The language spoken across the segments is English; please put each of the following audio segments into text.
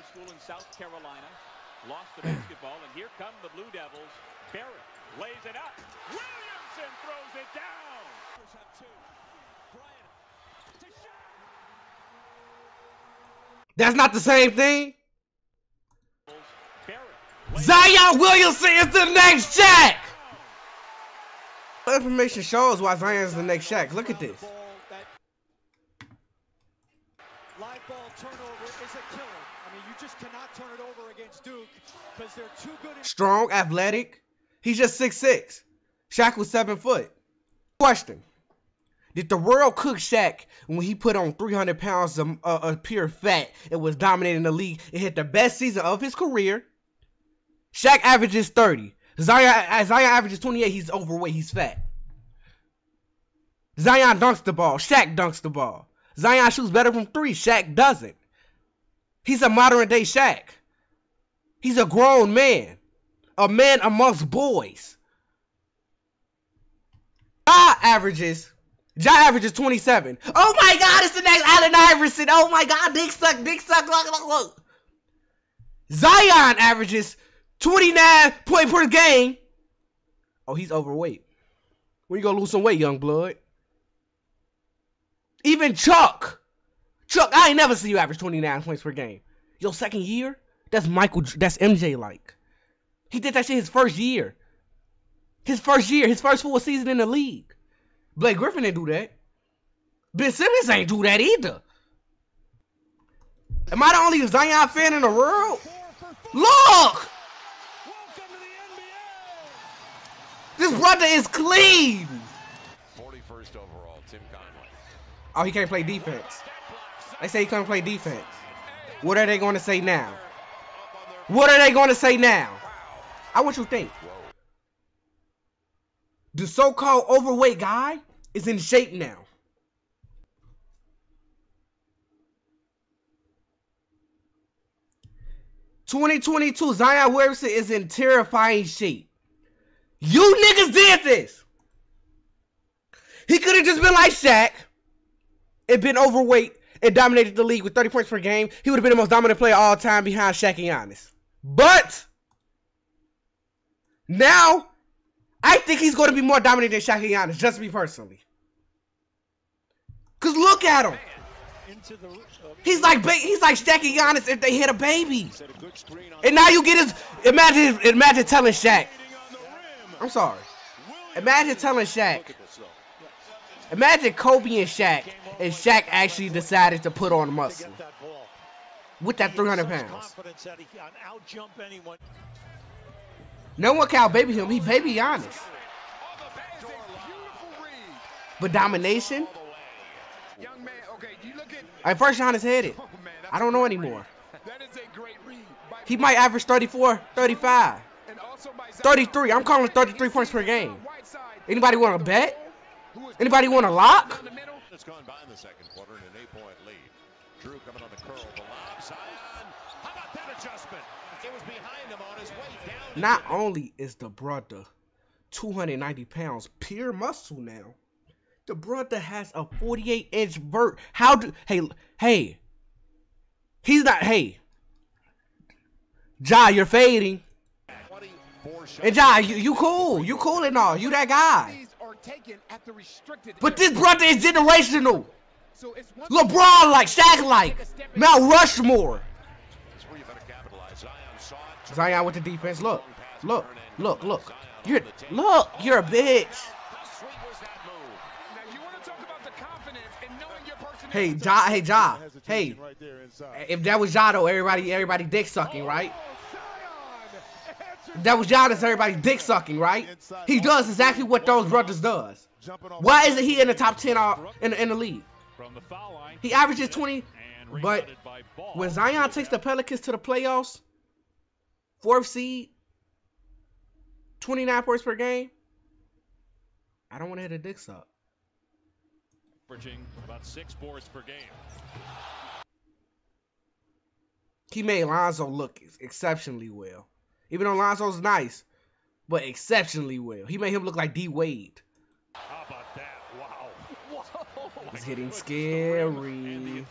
high school in South Carolina. Lost the basketball, and here come the Blue Devils. Barrett lays it up. Williamson throws it down. That's not the same thing. Zion Williamson is the next Shaq. Information shows why Zion is the next Shaq. Look at this. Live ball turnover is a killer. Strong, athletic. He's just six six. Shaq was seven foot. Question: Did the world cook Shaq when he put on 300 pounds of, uh, pure fat and was dominating the league? It hit the best season of his career. Shaq averages 30. Zion, uh, Zion averages 28. He's overweight. He's fat. Zion dunks the ball. Shaq dunks the ball. Zion shoots better from three. Shaq doesn't. He's a modern day Shaq. He's a grown man. A man amongst boys. Ja averages. Ja averages 27. Oh my god, it's the next Allen Iverson. Oh my god, dick suck, dick suck. Look, look, look. Zion averages 29 point per game. Oh, he's overweight. When you gonna lose some weight, young blood? Even Chuck. Chuck, I ain't never seen you average 29 points per game. Your second year? That's Michael, that's MJ like. He did that shit his first year. His first year, his first full season in the league. Blake Griffin didn't do that. Ben Simmons ain't do that either. Am I the only Zion fan in the world? Look! This brother is clean. 41st overall, Tim Conley. Oh, he can't play defense. They say he can't play defense. What are they going to say now? What are they going to say now? I want you to think. The so-called overweight guy is in shape now. Twenty twenty two, Zion Williamson is in terrifying shape. You niggas did this. He could have just been like Shaq and been overweight and dominated the league with 30 points per game. He would have been the most dominant player all time behind Shaq and Giannis. But now I think he's going to be more dominant than Shaq and Giannis, just me personally. Cause look at him. He's like he's like Shaq and Giannis if they hit a baby. And now you get his imagine imagine telling Shaq. I'm sorry. Imagine telling Shaq. Imagine Kobe and Shaq, and Shaq actually decided to put on muscle with that 300 pounds. No one can baby him. He baby Giannis. But domination. At first, Giannis had it. I don't know anymore. He might average 34, 35, 33. I'm calling 33 points per game. Anybody want to bet? Anybody want a lock? It's gone by in the second quarter and an eight-point lead. Jrue coming on the curl, the lob, Zion. How about that adjustment? It was behind him on his way down. Not only is the brother 290 pounds pure muscle now, the brother has a 48 inch vert. How do hey hey? He's not hey. Ja, you're fading. And Ja, you, you cool. You cool and all. You that guy. But this brother is generational. So LeBron like, Shaq like, Mount Rushmore. That's where you better capitalize. Zion saw it. Zion with the defense. Look, look, look, look. You're look. You're a bitch. How sweet was that move? Hey, Ja. Hey, Ja. Hey, if that was Ja though, everybody, everybody dick sucking, right? That was Ja, that's everybody dick sucking, right? He does exactly what those brothers does. Why isn't he in the top ten uh, in the, in the league? From the foul line. He averages 20, but rebounded by Ball. when Zion takes the Pelicans to the playoffs, fourth seed, 29 points per game, I don't want to hit a dick suck. averaging about six boards per game. He made Lonzo look exceptionally well. Even though Lonzo's nice, but exceptionally well. He made him look like D Wade. How about that? Wow. It's getting scary.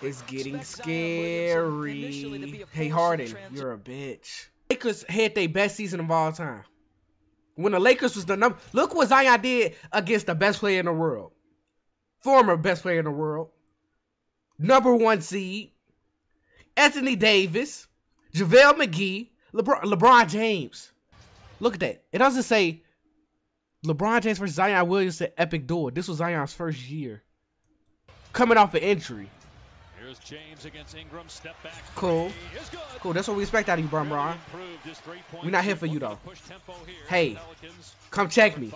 It's getting scary. Hey Harden, you're a bitch. Lakers had their best season of all time. When the Lakers was the number, look what Zion did against the best player in the world, former best player in the world, number one seed, Anthony Davis, JaVale McGee, LeBron, LeBron James. Look at that. It doesn't say LeBron James versus Zion Williamson epic duel. This was Zion's first year. Coming off an injury. Here's James against Ingram. Step back. Cool. Cool. That's what we expect out of you, Bron Bron. We're not here for you though. Hey, come check me.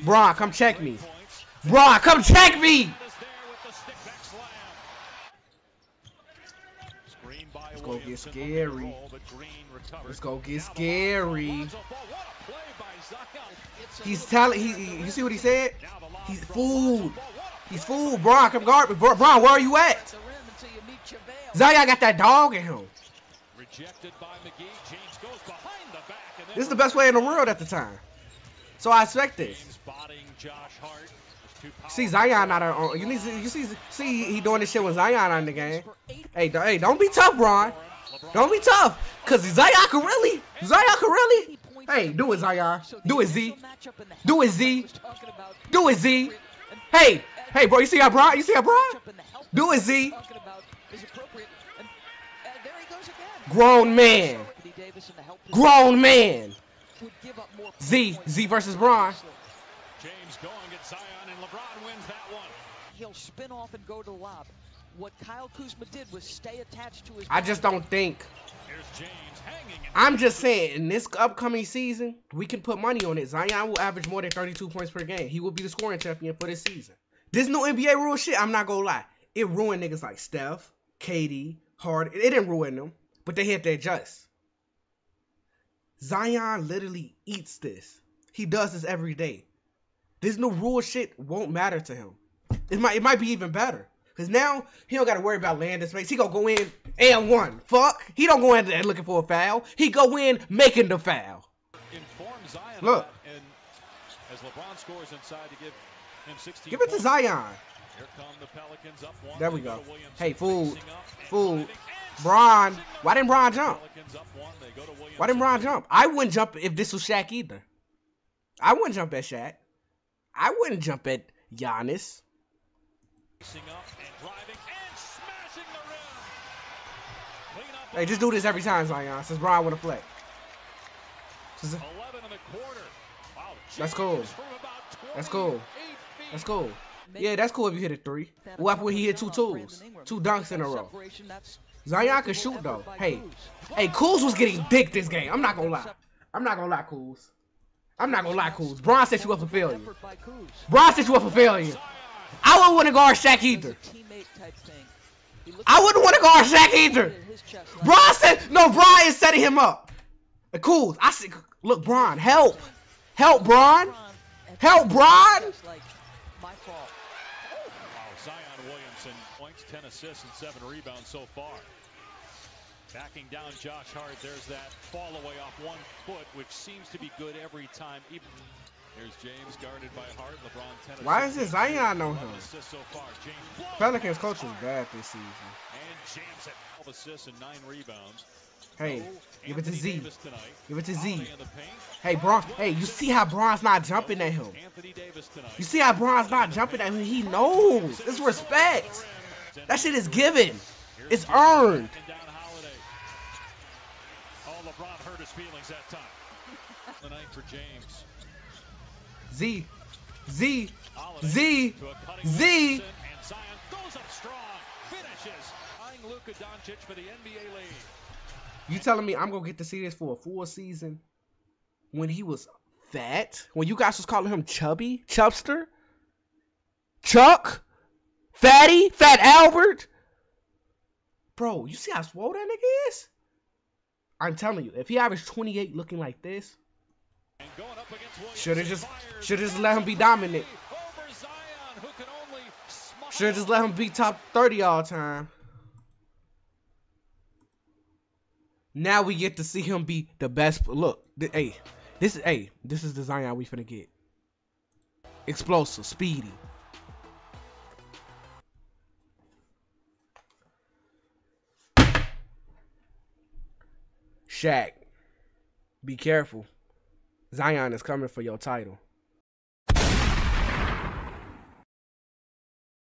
Bron, come check me. Bron, come check me. Let's go get scary. Let's go get scary. He's telling. He, he, you see what he said? He's fooled. He's fooled. Bron, come guard me. Bron, where are you at? Zion got that dog in him. This is the best way in the world at the time. So I expect this. See Zion not on. Oh, you need you see see he doing this shit with Zion on the game. Hey, hey, don't be tough, Bron. Don't be tough, cause Zion can really, Zion can really. Hey, do it, Zion. Do it, Z. Do it, Z. Do it, Z. Hey, hey, bro, you see how Bron? You see how Bron? Do it, Z. Grown man. Grown man. Z. Z versus Bron. James going at Zion and LeBron wins that one. He'll spin off and go to the lob. What Kyle Kuzma did was stay attached to his. I just don't think. I'm just saying, in this upcoming season, we can put money on it. Zion will average more than 32 points per game. He will be the scoring champion for this season. This new NBA rule shit, I'm not gonna lie. It ruined niggas like Steph, KD, Hard. It didn't ruin them, but they had to adjust. Zion literally eats this. He does this every day. This new rule shit won't matter to him. It might it might be even better. Cause now he don't gotta worry about landing space. He gonna go in and one. Fuck. He don't go in there looking for a foul. He go in making the foul. Look. And as LeBron scores inside to give him 16 Give it to Zion. The there we go. Hey, fool. Fool. Bron. Why didn't Bron jump? Why didn't Bron jump? I wouldn't jump if this was Shaq either. I wouldn't jump at Shaq. I wouldn't jump at Giannis. Hey, just do this every time, Zion, since Brian want to play. That's cool. That's cool. That's cool. Yeah, that's cool if you hit a three. What happened when he hit two twos? Two dunks in a row. Zion can shoot, though. Hey, hey, Kuz was getting dick this game. I'm not going to lie. I'm not going to lie, Kuz. I'm not to lie, Kuz. Bron set you up for failure. Bron set you up for failure. I wouldn't want to guard Shaq either. I wouldn't want to guard Shaq either. Bron said, no, Bron is setting him up. Cool. I said, look, Bron, help. Help, Bron. Help, Bron. Zion Williamson points, 10 assists, and 7 rebounds so far. Backing down Josh Hart, there's that fall away off one foot, which seems to be good every time. Even Here's James guarded by Hart. LeBron 10 Why is this Zion on him? So Pelicans coach is bad this season. And James at 12 assists and 9 rebounds. Hey, give it to Z. Give it to Z. Hey, Bron. Hey, you see how Bron's not jumping at him? You see how Bron's not jumping at him? He knows. It's respect. That shit is given. It's earned. LeBron hurt his feelings that time. The night for James. Z. Z. Z. Z. You telling me I'm gonna get to see this for a full season when he was fat? When you guys was calling him chubby? Chubster? Chuck? Fatty? Fat Albert? Bro, you see how swole that nigga is? I'm telling you, if he averaged 28 looking like this, should have just should just let him be dominant. Should have just let him be top 30 all time. Now we get to see him be the best. Look, th hey, this is hey, this is the Zion we finna get. Explosive, speedy, Shaq, be careful. Zion is coming for your title.